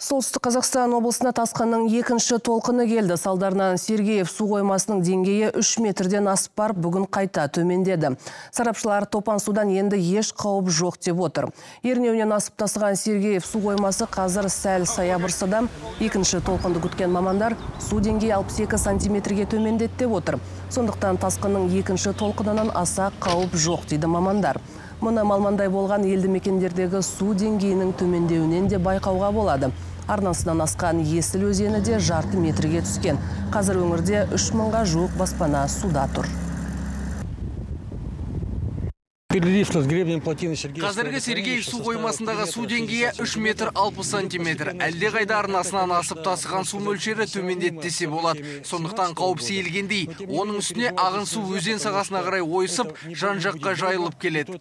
Солтүстік Қазақстан облысына тасқынның екінші толқыны келді. Салдарынан Сергеев су қоймасының деңгейі 3 метрден асып барып, бүгін қайта төмендеді. Сарапшылар топан судан енді еш қауіп жоқ деп отыр. Ернеуінен асып тасыған Сергеев су қоймасы қазір сәл саябырсы да екінші толқынды күткен мамандар су деңгейі 62 сантиметрге төмендетті деп отыр. Сондықтан тасқынның екінші толқынынан аса қауіп жоқ дейді мамандар. Мұны малмандай болған елді мекендердегі су деңгейінің төмендеуінен де байқауға болады. Арнасынан асқан Есіл өзені де жарты метрге түскен. Қазір өңірде 3 мыңға жуық баспана суда тұр. Гребнем плотины Сергеев. Қазіргі Сергеев су қоймасындағы су деңгейі 3 метр 60 сантиметр. Әлде қайда арнасынан асып тасыған су мөлшері төмендетті десе болады. Сондықтан қауіп сейілгендей, оның үстіне ағын су өзен сағасына қарай ойысып, жан жаққа жайылып келеді.